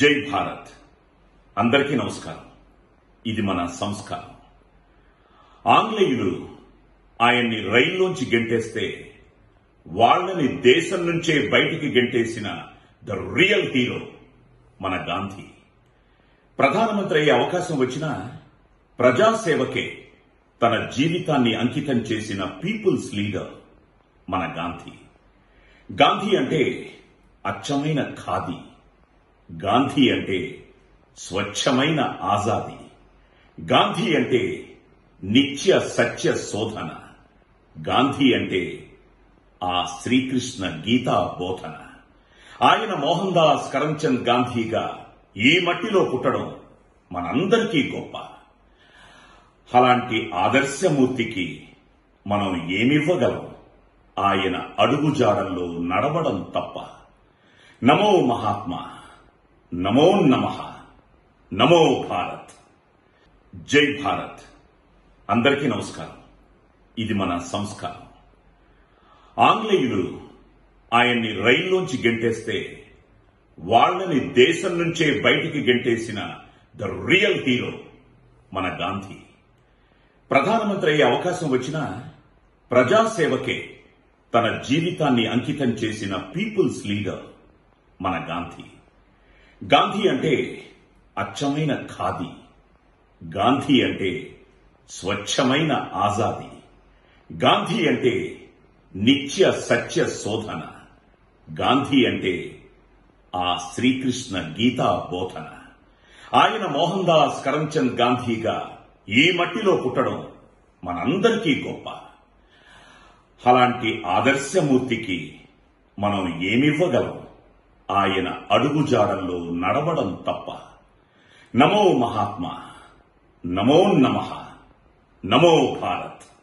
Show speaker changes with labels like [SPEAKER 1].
[SPEAKER 1] జై భారత్. అందరికీ నమస్కారం. ఇది మన సంస్కారం. ఆంగ్లేయులు ఆయన్ని రైల్లోంచి గెంటేస్తే వాళ్ళని దేశం నుంచే బయటికి గెంటేసిన ద రియల్ హీరో మన గాంధీ. ప్రధానమంత్రి అయ్యే అవకాశం వచ్చినా ప్రజాసేవకే తన జీవితాన్ని అంకితం చేసిన పీపుల్స్ లీడర్ మన గాంధీ. గాంధీ అంటే అచ్చమైన ఖాదీ. గాంధీ అంటే స్వచ్ఛమైన ఆజాదీ. గాంధీ అంటే నిత్య సత్య శోధన. గాంధీ అంటే ఆ శ్రీకృష్ణ గీతా బోధన. ఆయన మోహన్ దాస్ కరంచంద్ గాంధీగా ఈ మట్టిలో పుట్టడం మనందరికీ గొప్ప. అలాంటి ఆదర్శమూర్తికి మనం ఏమివ్వగలం? ఆయన అడుగుజాడల్లో నడవడం తప్ప. నమో మహాత్మా. నమో నమ. నమో భారత్. జై భారత్. అందరికీ నమస్కారం. ఇది మన సంస్కారం. ఆంగ్లేయులు ఆయన్ని రైల్లోంచి గెంటేస్తే వాళ్ళని దేశం నుంచే బయటికి గెంటేసిన ద రియల్ హీరో మన గాంధీ. ప్రధానమంత్రి అయ్యే అవకాశం వచ్చినా ప్రజాసేవకే తన జీవితాన్ని అంకితం చేసిన పీపుల్స్ లీడర్ మన గాంధీ. గాంధీ అంటే అచ్చమైన ఖాదీ. గాంధీ అంటే స్వచ్ఛమైన ఆజాదీ. గాంధీ అంటే నిత్య సత్య శోధన. గాంధీ అంటే ఆ శ్రీకృష్ణ గీతా బోధన. ఆయన మోహన్ దాస్ కరంచంద్ గాంధీగా ఈ మట్టిలో పుట్టడం మనందరికీ గొప్ప. అలాంటి ఆదర్శమూర్తికి మనం ఏమివ్వగలం? ఆయన అడుగుజాడల్లో నడవడం తప్ప. నమో మహాత్మా నమో నమ నమో భారత్.